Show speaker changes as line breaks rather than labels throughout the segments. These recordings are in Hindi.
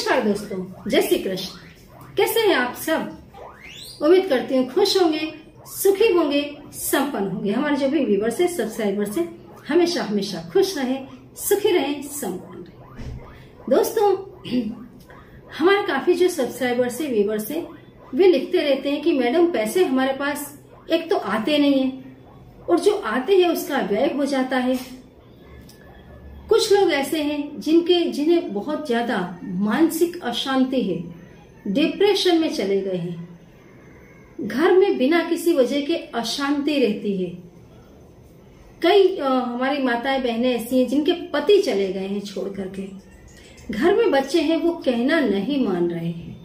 नमस्कार दोस्तों। जय श्री कृष्ण। कैसे हैं आप सब? उम्मीद करती हूँ खुश होंगे, सुखी होंगे, संपन्न होंगे। हमारे जो भी व्यूवर्स है सब्सक्राइबर्स है, हमेशा हमेशा खुश रहे, सुखी रहे, संपन्न रहे। दोस्तों, हमारे काफ़ी जो सब्सक्राइबर्स है, व्यूवर्स है, वे लिखते रहते हैं कि, मैडम, पैसे हमारे पास एक तो आते नहीं है और जो आते हैं उसका व्यय हो जाता है। कुछ लोग ऐसे हैं जिनके जिन्हें बहुत ज़्यादा मानसिक अशांति है डिप्रेशन में चले गए हैं। घर में बिना किसी वजह के अशांति रहती है। कई आ, हमारी माताएँ बहनें ऐसी हैं जिनके पति चले गए हैं छोड़ करके। घर में बच्चे हैं वो कहना नहीं मान रहे हैं।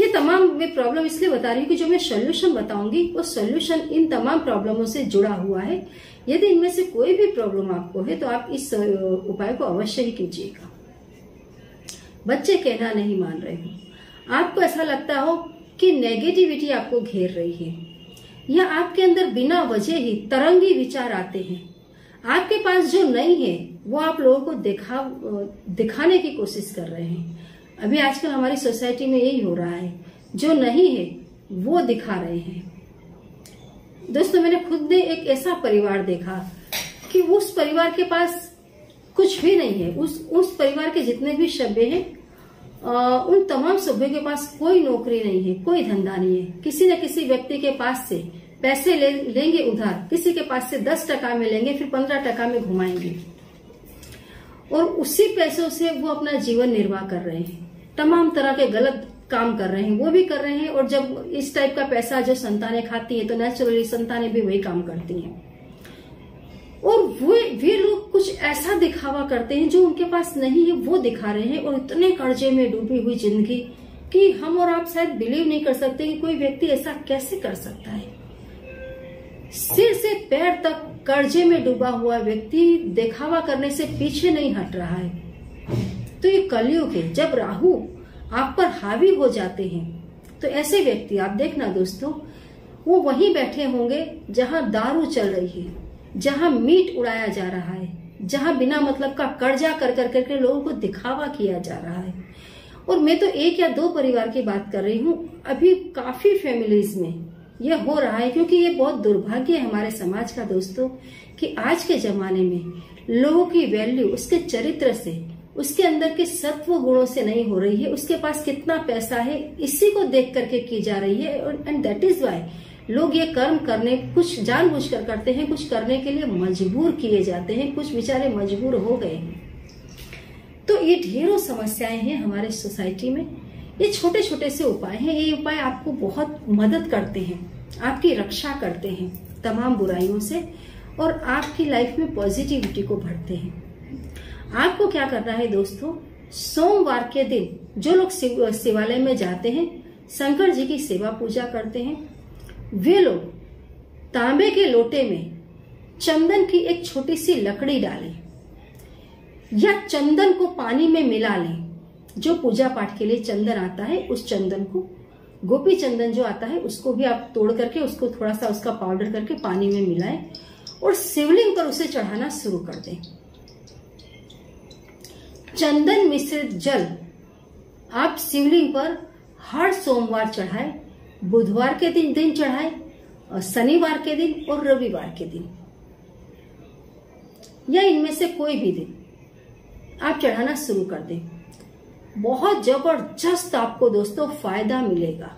ये तमाम मैं प्रॉब्लम इसलिए बता रही हूँ कि जो मैं सोल्यूशन बताऊँगी, वो सोल्यूशन इन तमाम प्रॉब्लमों से जुड़ा हुआ है। यदि इनमें से कोई भी प्रॉब्लम आपको है तो आप इस उपाय को अवश्य ही कीजिएगा। बच्चे कहना नहीं मान रहे हो। आपको ऐसा लगता हो कि नेगेटिविटी आपको घेर रही है, या आपके अंदर बिना वजह ही तरंगी विचार आते हैं। आपके पास जो नहीं है, वो आप लोगों को दिखा दिखाने की कोशिश कर रहे हैं। अभी आजकल हमारी सोसाइटी में यही हो रहा है। जो नहीं है वो दिखा रहे हैं। दोस्तों मैंने खुद ने एक ऐसा परिवार देखा कि उस परिवार के पास कुछ भी नहीं है। उस उस परिवार के जितने भी सभ्य हैं उन तमाम सभ्यों के पास कोई नौकरी नहीं है कोई धंधा नहीं है। किसी न किसी व्यक्ति के पास से पैसे ले, लेंगे उधार किसी के पास से दस टका में लेंगे फिर पंद्रह टका में घुमाएँगे। और उसी पैसों से वो अपना जीवन निर्वाह कर रहे हैं। तमाम तरह के गलत काम कर रहे हैं, वो भी कर रहे हैं, और जब इस टाइप का पैसा जो संतानें खाती है तो नेचुरली संतानें भी वही काम करती हैं। और वे वे लोग कुछ ऐसा दिखावा करते हैं जो उनके पास नहीं है, वो दिखा रहे हैं, और इतने कर्जे में डूबी हुई ज़िंदगी कि हम और आप शायद बिलीव नहीं कर सकते कि कोई व्यक्ति ऐसा कैसे कर सकता है। सिर से पैर तक कर्जे में डूबा हुआ व्यक्ति दिखावा करने से पीछे नहीं हट रहा है। तो ये कलयुग है। जब राहु आप पर हावी हो जाते हैं तो ऐसे व्यक्ति, आप देखना दोस्तों, वो वहीं बैठे होंगे जहाँ दारू चल रही है, जहाँ मीट उड़ाया जा रहा है, जहाँ बिना मतलब का कर्जा कर कर करके लोगों को दिखावा किया जा रहा है। और मैं तो एक या दो परिवार की बात कर रही हूँ, अभी काफ़ी फैमिलीज़ में यह हो रहा है, क्योंकि ये बहुत दुर्भाग्य है हमारे समाज का दोस्तों, कि आज के जमाने में लोगों की वैल्यू उसके चरित्र से उसके अंदर के सत्व गुणों से नहीं हो रही है। उसके पास कितना पैसा है, इसी को देख करके की जा रही है एंड दैट इज़ वाई लोग ये कर्म करने, कुछ जानबूझकर करते हैं, कुछ करने के लिए मजबूर किए जाते हैं, कुछ बेचारे मजबूर हो गए हैं। तो ये ढेरों समस्याएँ हैं हमारे सोसाइटी में। ये छोटे छोटे से उपाय हैं। ये उपाय आपको बहुत मदद करते हैं, आपकी रक्षा करते हैं तमाम बुराइयों से और आपकी लाइफ में पॉजिटिविटी को भरते हैं। आपको क्या करना है दोस्तों? सोमवार के दिन जो लोग शिवालय में जाते हैं, शंकर जी की सेवा पूजा करते हैं, वे लोग तांबे के लोटे में चंदन की एक छोटी सी लकड़ी डालें या चंदन को पानी में मिला लें। जो पूजा पाठ के लिए चंदन आता है, उस चंदन को, गोपी चंदन जो आता है, उसको भी आप तोड़ करके, उसको थोड़ा सा उसका पाउडर करके पानी में मिलाएँ और शिवलिंग पर उसे चढ़ाना शुरू कर दें। चंदन मिश्रित जल। आप शिवलिंग पर हर सोमवार चढ़ाए बुधवार के दिन दिन चढ़ाए और शनिवार के दिन और रविवार के दिन। या इनमें से कोई भी दिन आप चढ़ाना शुरू कर दें। बहुत ज़बरदस्त आपको दोस्तों फ़ायदा मिलेगा।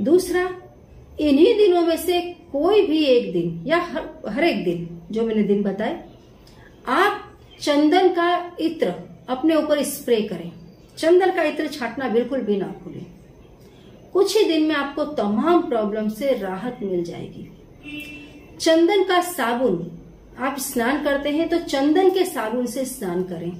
दूसरा इन्हीं दिनों में से कोई भी एक दिन या हर, हर एक दिन जो मैंने दिन बताए आप चंदन का इत्र अपने ऊपर स्प्रे करें। चंदन का इत्र छाटना बिल्कुल भी ना भूलें। कुछ ही दिन में आपको तमाम प्रॉब्लम से राहत मिल जाएगी। चंदन का साबुन, आप स्नान करते हैं तो चंदन के साबुन से स्नान करें।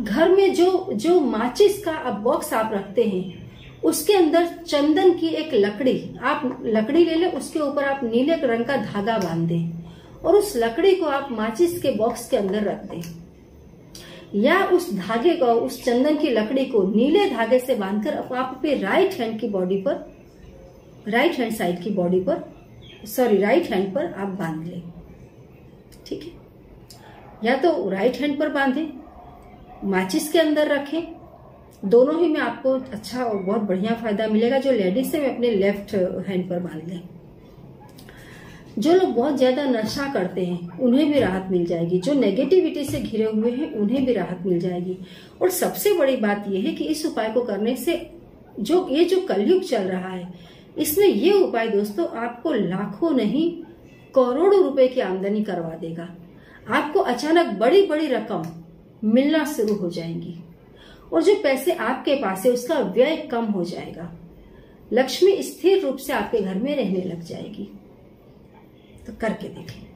घर में जो जो माचिस का आप बॉक्स आप रखते हैं, उसके अंदर चंदन की एक लकड़ी, आप लकड़ी ले लें, उसके ऊपर आप नीले रंग का धागा बाँध दें और उस लकड़ी को आप माचिस के बॉक्स के अंदर रख दें। या उस धागे को, उस चंदन की लकड़ी को नीले धागे से बांधकर आप अपने राइट हैंड की बॉडी पर राइट हैंड साइड की बॉडी पर सॉरी राइट हैंड पर आप बाँध लें। ठीक है? या तो राइट हैंड पर बांधें माचिस के अंदर रखें। दोनों ही में आपको अच्छा और बहुत बढ़िया फ़ायदा मिलेगा जो लेडीज़ से मैं अपने लेफ़्ट हैंड पर बाँध लें। जो लोग बहुत ज़्यादा नशा करते हैं, उन्हें भी राहत मिल जाएगी। जो नेगेटिविटी से घिरे हुए हैं, उन्हें भी राहत मिल जाएगी। और सबसे बड़ी बात यह है कि इस उपाय को करने से जो, ये जो कलयुग चल रहा है इसमें ये उपाय दोस्तों आपको लाखों नहीं, करोड़ों रुपए की आमदनी करवा देगा। आपको अचानक बड़ी बड़ी रकम मिलना शुरू हो जाएँगी। और जो पैसे आपके पास है, उसका व्यय कम हो जाएगा। लक्ष्मी स्थिर रूप से आपके घर में रहने लग जाएगी। तो करके देखें।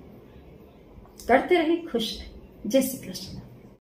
करते रहे खुश रहे जय श्री कृष्ण।